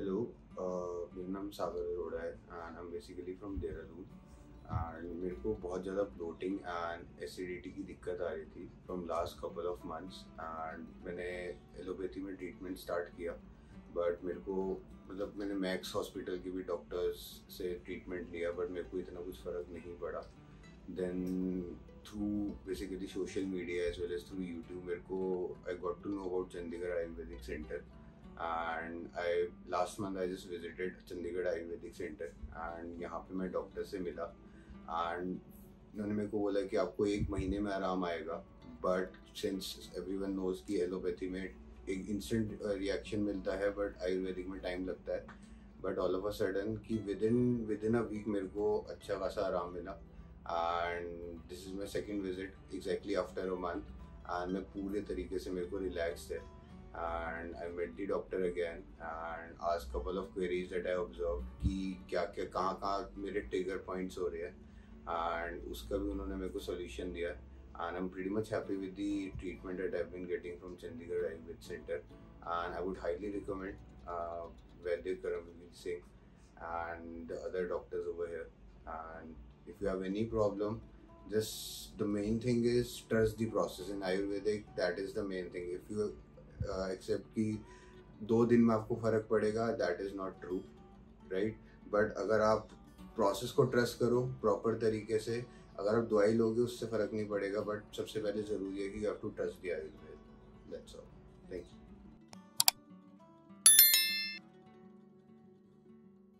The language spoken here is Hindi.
हेलो uh, मेरा नाम सागर अरोड़ा है and I am basically from Dehradun and मेरे को बहुत ज़्यादा ब्लोटिंग एंड एसिडिटी की दिक्कत आ रही थी from last couple of months and मैंने एलोपैथी में ट्रीटमेंट स्टार्ट किया बट मेरे को मतलब मैंने मैक्स हॉस्पिटल के भी डॉक्टर्स से ट्रीटमेंट लिया बट मेरे को इतना कुछ फ़र्क नहीं पड़ा. Then through basically social media as well as through YouTube मेरे को I got to know about Chandigarh Ayurvedic centre and I last month I just visited Chandigarh Ayurvedic centre and यहाँ पे मैं डॉक्टर से मिला। एंड उन्होंने मेरे को बोला कि आपको एक महीने में आराम आएगा। But since every one knows की एलोपैथी में एक इंस्टेंट रिएक्शन मिलता है बट आयुर्वेदिक में टाइम लगता है। But all of a sudden कि within within a week मेरे को अच्छा खासा आराम मिला। And this is my second visit exactly after a month and मैं पूरे तरीके से मेरे को रिलैक्स है। and I met the doctor again and asked couple of queries that I observed कि क्या क्या कहाँ कहाँ मेरे trigger points हो रहे हैं and उसका भी उन्होंने मेरे को solution दिया and I'm pretty much happy with the treatment that I've been getting from Chandigarh Ayurved Center and I would highly recommend uh, Vaidya Karamveer Singh and the other doctors over here and if you have any problem just the main thing is trust the process in ayurvedic that is the main thing if you accept uh, कि दो दिन में आपको फ़र्क पड़ेगा that is not true right but अगर आप प्रोसेस को ट्रस्ट करो प्रॉपर तरीके से अगर आप दवाई लोगे उससे फ़र्क नहीं पड़ेगा बट सबसे पहले ज़रूरी है कि you have to trust the Ayurveda